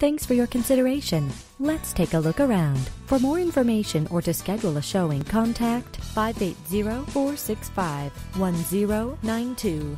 Thanks for your consideration. Let's take a look around. For more information or to schedule a showing, contact 580 465 1092.